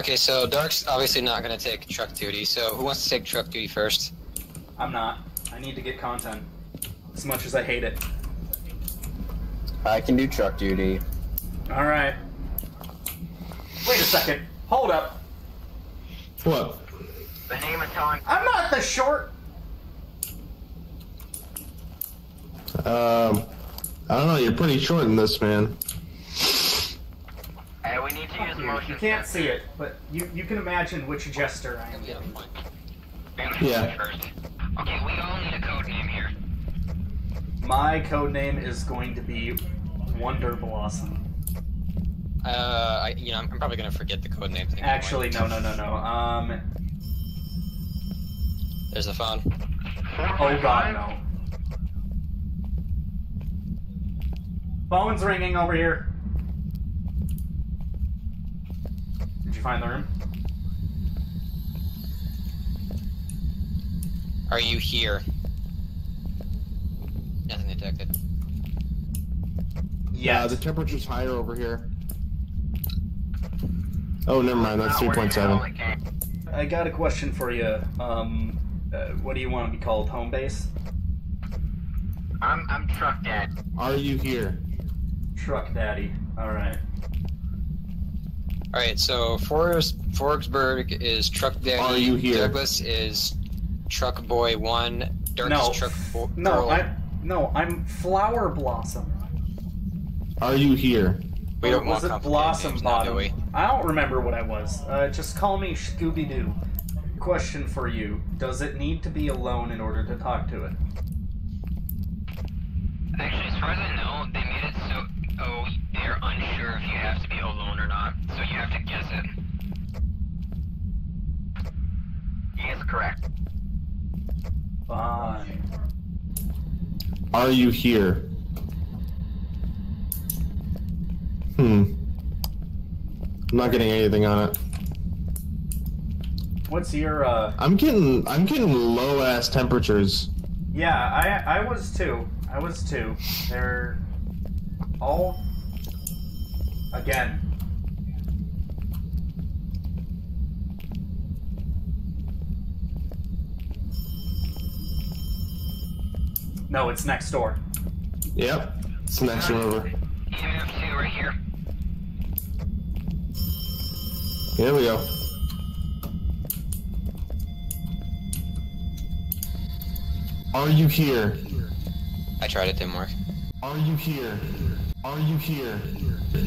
Okay, so Dark's obviously not gonna take truck duty. So who wants to take truck duty first? I'm not. I need to get content. As much as I hate it. I can do truck duty. Alright. Wait a second. Hold up. What? The name is telling. I'm not the short. Um, I don't know. You're pretty short in this, man. Hey, we need to use You, motion. you can't see it, but you, you can imagine which jester I am Yeah, Yeah. First. Okay, we all need a code name here. My code name is going to be Wonder Blossom. Uh, I, you know, I'm, I'm probably gonna forget the code name thing. Actually, no, no, no, no. Um, There's the phone. oh god, no. Phone's ringing over here. Did you find the room? Are you here? Nothing detected. Yeah, Yeah. the temperature's higher over here. Oh, never mind. That's Not where the hell 3.7. I got a question for you. Um, uh, what do you want to be called? Home base? I'm I'm truck dad. Are you here? Truck daddy. Alright. All right, so Forest Forksburg is truck daddy. Are you here? Douglas is truck boy one. Dark No. is truck bo- No, girl. I no, I'm Flower Blossom. Are you here? We don't want was it Blossom names now, Bottom? do? I don't remember what I was. Uh, just call me Scooby Doo. Question for you: Does it need to be alone in order to talk to it? Actually, as far as I know, they made it so oh they're unsure if you have to be alone or not, so you have to guess it. He is correct. Fine. Are you here? Hmm. I'm not getting anything on it. What's your uh? I'm getting I'm getting low ass temperatures. Yeah, I I was too. I was too. They're all again. No, it's next door. Yep. It's the next one over. EMF two right here. Here we go. Are you here? I tried it, didn't work. Are you here? Are you here? No.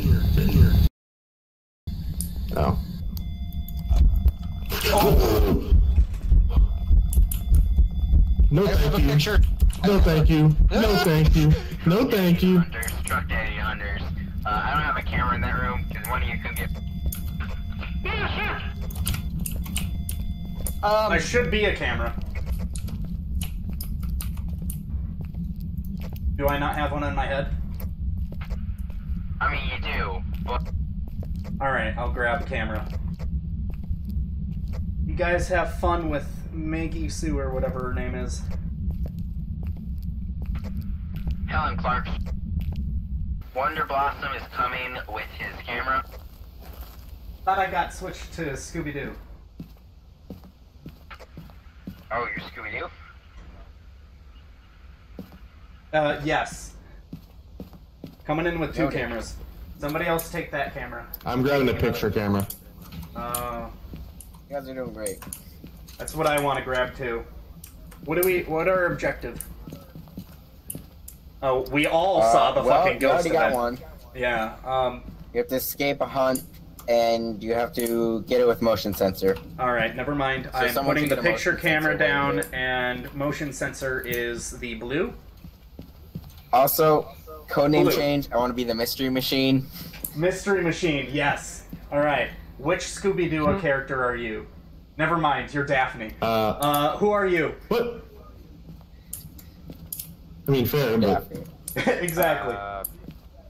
No, I have a thank you. No, thank you. No, thank you. No, thank you. Truck daddy hunters. Uh, I don't have a camera in that room because one of you could get. Um, There should be a camera. Do I not have one in my head? I mean, you do, but Alright, I'll grab a camera. You guys have fun with Maggie Sue or whatever her name is. Helen Clark. Wonder Blossom is coming with his camera. Thought I got switched to Scooby Doo. Oh, you're Scooby Doo? Uh, yes. Coming in with two Noted. cameras. Somebody else take that camera. I'm grabbing the picture camera. Uh, You guys are doing great. that's what I want to grab too. What do we? What our objective? Oh, we all saw Uh, the well, fucking you ghost already got one. Yeah. Um. You have to escape a hunt, and you have to get it with motion sensor. All right. Never mind. I'm putting can the picture camera down, you do it. and motion sensor is the blue. Also, codename Blue. change. I want to be the mystery machine. Mystery machine. Yes. All right. Which Scooby Doo Hmm. character are you? Never mind. You're Daphne. Uh, Uh, who are you? what? I mean, fair, but exactly. uh,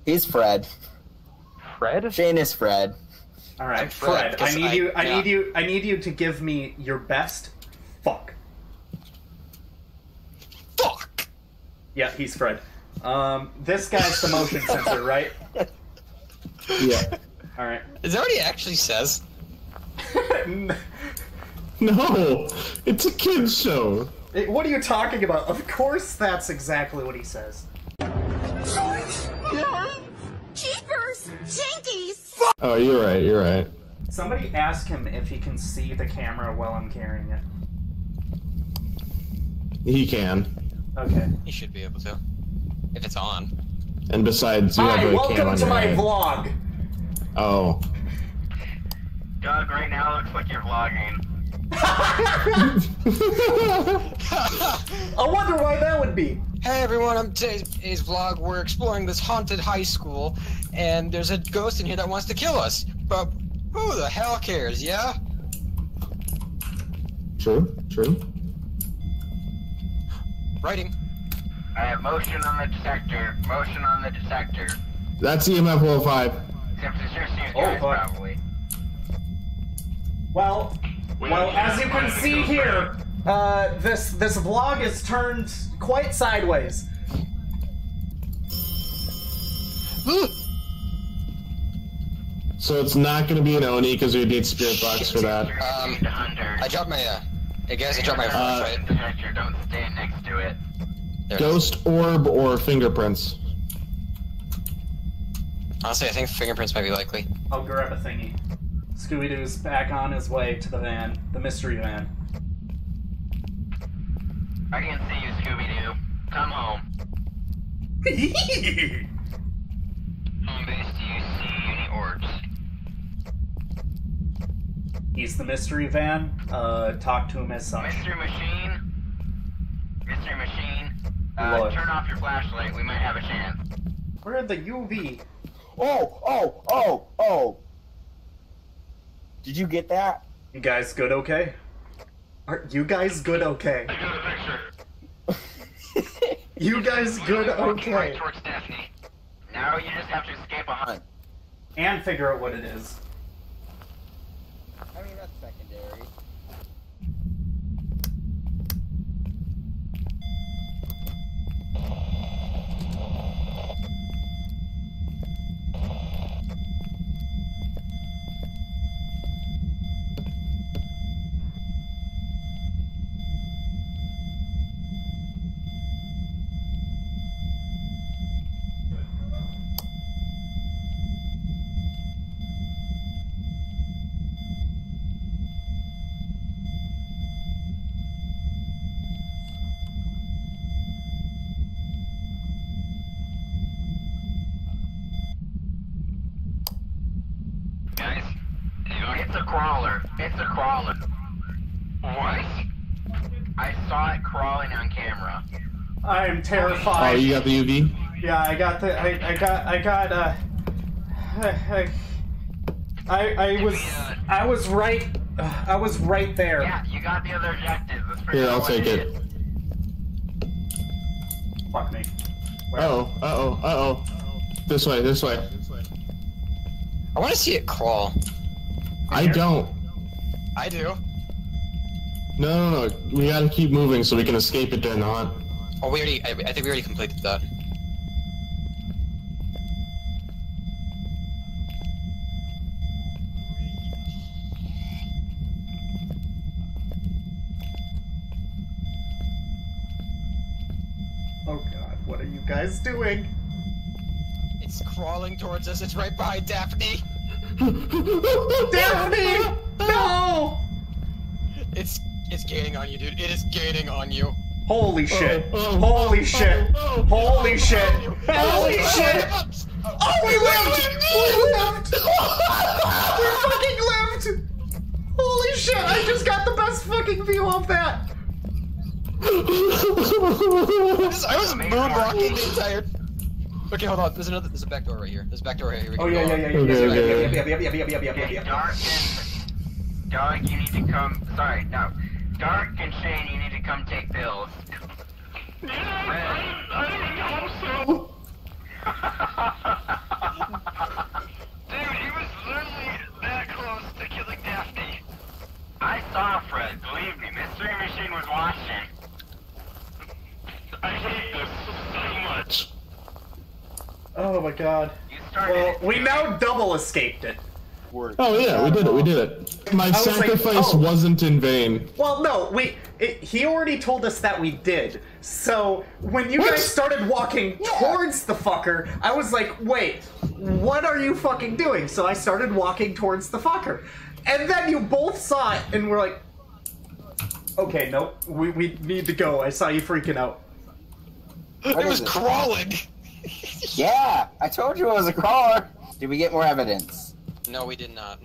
He's Fred. Fred? Shane is Fred. All right, I'm Fred, Fred. I 'cause need I- you. I yeah. need you. I need you to give me your best. Fuck. Fuck! Yeah, he's Fred. Um, this guy's the motion sensor, right? yeah. All right. Is that what he actually says? No, it's a kids show. Eh, what are you talking about? Of course, that's exactly what he says. Jeepers! Jinkies! Oh, you're right. You're right. Somebody ask him if he can see the camera while I'm carrying it. He can. Okay. He should be able to. If it's on. And besides, you Hi, have a cam welcome on to your my head. vlog. Oh. Doug, right now looks like you're vlogging. I wonder why that would be. Hey everyone, I'm today's today's vlog. We're exploring this haunted high school, and there's a ghost in here that wants to kill us. But who the hell cares, yeah? True. True. Writing. I have motion on the detector. Motion on the detector. That's E EMF 105. Except it's just you Oh, guys, fuck. probably. Well, well, as you can see here, uh, this this vlog is turned quite sideways. So it's not going to be an Oni because we need spirit box for that. Um, I dropped my, uh, hey guys, I dropped my Uh, flashlight. detector. Don't stand next to it. There it is. Ghost orb or fingerprints. Honestly, I think fingerprints might be likely. I'll grab a thingy. Scooby Doo's back on his way to the van, the mystery van. I can see you, Scooby Doo. Come home. Home base, do you see any orbs? He's the mystery van. Uh, talk to him as such. Mystery Machine? Mystery Machine? Uh, Look. turn off your flashlight. We might have a chance. Where are the UV? Oh, oh, oh, oh. Did you get that? You guys good? Okay. Are you guys good? Okay. I got a picture. You guys good? Walking right Okay. towards Daphne. Now you just have to escape a hunt. And figure out what it is. I mean, you a crawler. It's a crawler. What? I saw it crawling on camera. I am terrified. Oh, you got the UV? Yeah, I got the. I, I got. I got. Uh. I. I, I was. I was right. Uh, I was right there. Yeah, you got the other objectives. Here, I'll what take it. is. Fuck me. Uh oh. Uh oh. Uh oh. This way. This way. I want to see it crawl. I don't. I do. No, no, no. We gotta keep moving so we can escape it during the hunt. Oh, we already. I, I think we already completed that. Oh god, what are you guys doing? It's crawling towards us. It's right behind Daphne. Daphne! No! It's it's gaining on you, dude. It is gaining on you. Holy shit! oh, Holy oh, shit! oh, oh, Holy oh, shit! oh, oh, oh Holy oh, shit! oh, Oh, oh we lived! We lived! we fucking lived! Holy shit! I just got the best fucking view of that. I was moonwalking the entire. Okay, hold on. There's another. There's a back door right here. There's a back door right here. Oh yeah, yeah, yeah, yeah, yeah, yeah, yeah, yeah, yeah, yeah, yeah, yeah, yeah, Okay, yeah. Dark and Doug, you need to come. Sorry, no. Dark and Shane, you need to come take pills. Dude, he was literally that close to killing Daphne. I saw Fred, believe me. Mystery Machine was watching. My god. Well, we now double escaped it. Oh yeah, we did it. We did it. My was like, sacrifice oh. wasn't in vain. Well, no, wait. It, he already told us that we did. So when you What? guys started walking towards the fucker, I was like, wait, what are you fucking doing? So I started walking towards the fucker. And then you both saw it and were like, okay, nope, we, we need to go. I saw you freaking out. It was crawling. Yeah, I told you it was a car. Did we get more evidence? No, we did not.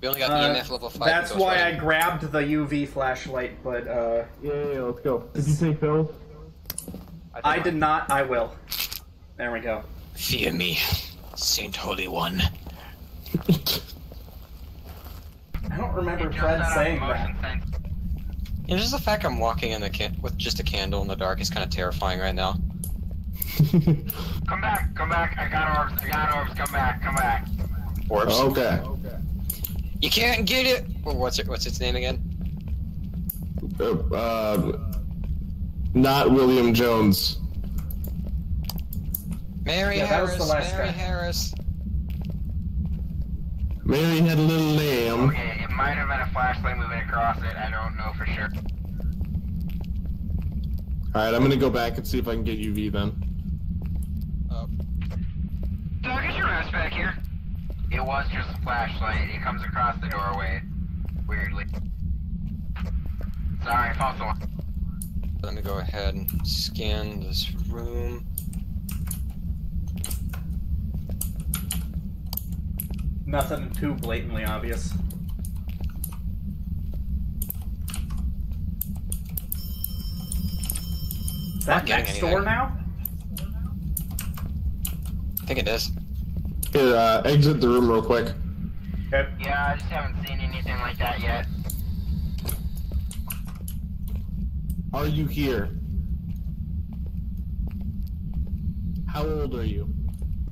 We only got Uh, EMF level five. that's Ghost why I Rider. grabbed the UV flashlight, but uh, Yeah, yeah, yeah, let's go. Did you say Phil? I did not. I will. There we go. Fear me, Saint Holy One. I don't remember Fred saying that. sensor. You know, just the fact I'm walking in the can- with just a candle in the dark is kind of terrifying right now. Come back, come back. I got orbs. I got orbs. Come back, come back. Orbs. okay. okay. You can't get it. Well, what's it? What's its name again? Uh, uh, not William Jones. Mary Yeah, that was Harris. the last Mary guy. Harris. Mary had a little lamb. Okay, it might have been a flashlight moving across it. I don't know for sure. Alright, I'm gonna go back and see if I can get UV then. Oh, Dog, get your ass back here. It was just a flashlight. It comes across the doorway. Weirdly. Sorry, false alarm. let me go ahead and scan this room. Nothing too blatantly obvious. Is that Not next door now? I think it is. Here, uh, exit the room real quick. Okay. Yeah, I just haven't seen anything like that yet. Are you here? How old are you?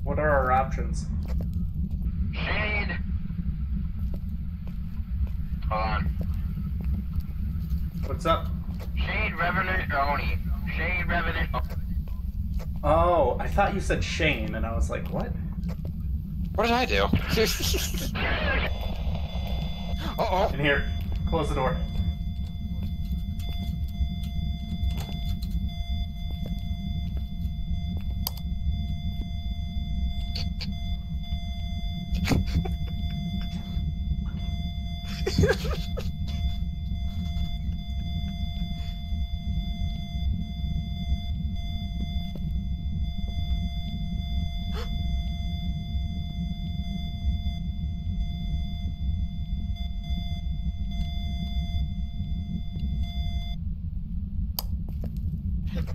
What are our options? Shade. Hold on. What's up? Shade Revenant Oni. Shade Revenant. Oh, Oh, I thought you said Shane, and I was like, what? What did I do? uh oh. In here. Close the door.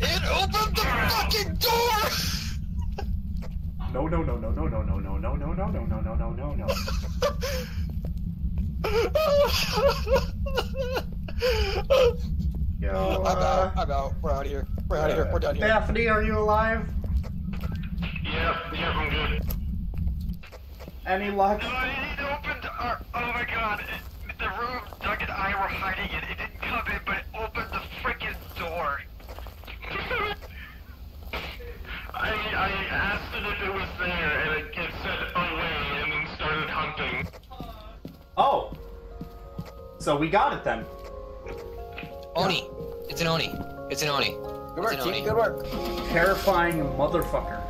It opened the fucking door! No, no, no, no, no, no, no, no, no, no, no, no, no, no, no, no, no. Yo, I'm uh, out. I'm out. We're out of here. We're out of here. We're done here. Daphne, are you alive? Yep, yep, I'm good. Any luck? No, it, it opened our. Oh my god. It, the room Doug and I were hiding in. It didn't come in, but it opened the freaking door. I, I asked it if it was there, and it, it said oh, away, and then started hunting. Oh. So we got it then. Oni. It's an Oni. It's an Oni. Good work, team. Oni. Good work. Terrifying motherfucker.